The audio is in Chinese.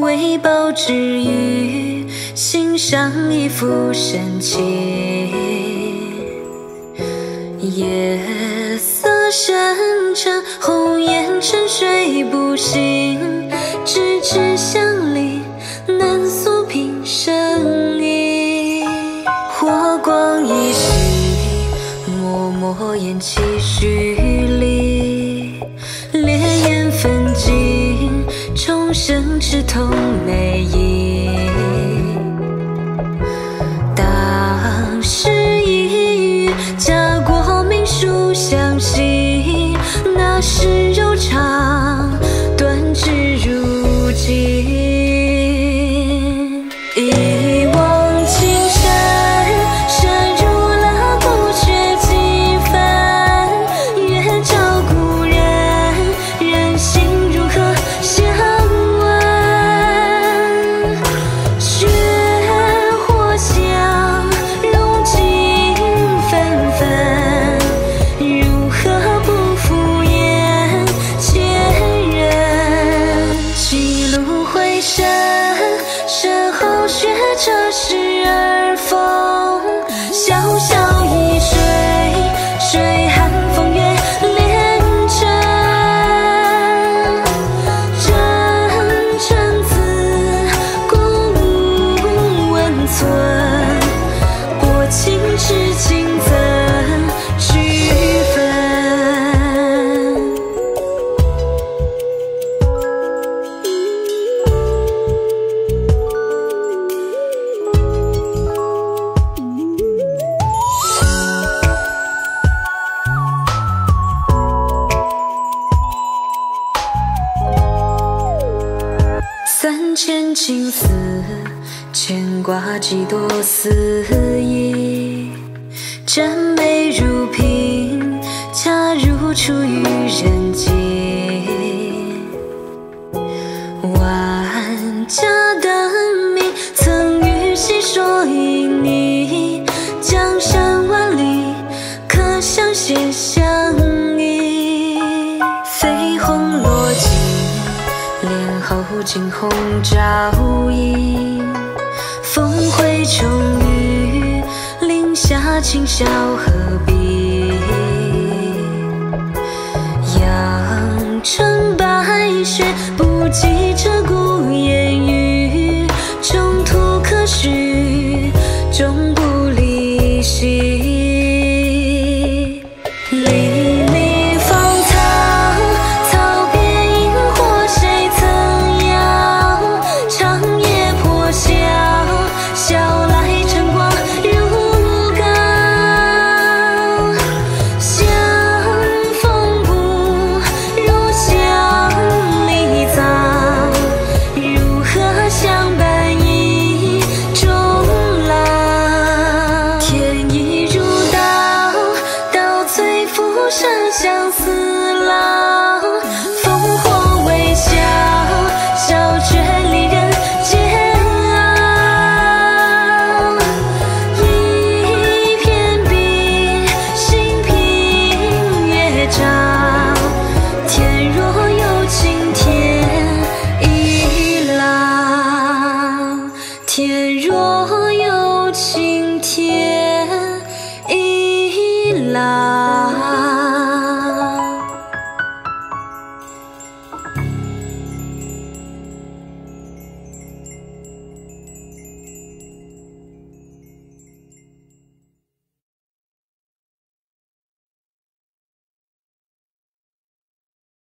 为报之余，心上一幅深情。夜色深沉，红颜沉睡不醒，咫尺相离，难诉平生意。火光一息，默默咽气虚生吃同每一痴情怎区分？三千青丝，牵挂几多思忆。真美如萍，恰如初遇人间。万家灯明，曾与细说旖旎。江山万里，可相携相依。绯红落尽。帘后惊鸿照影，峰回重，林下清宵何必？阳春白雪，不及这孤雁生相思老，烽火未消，消却离人煎熬。一片冰心凭月照，天若有情天亦老，天若有情天亦老。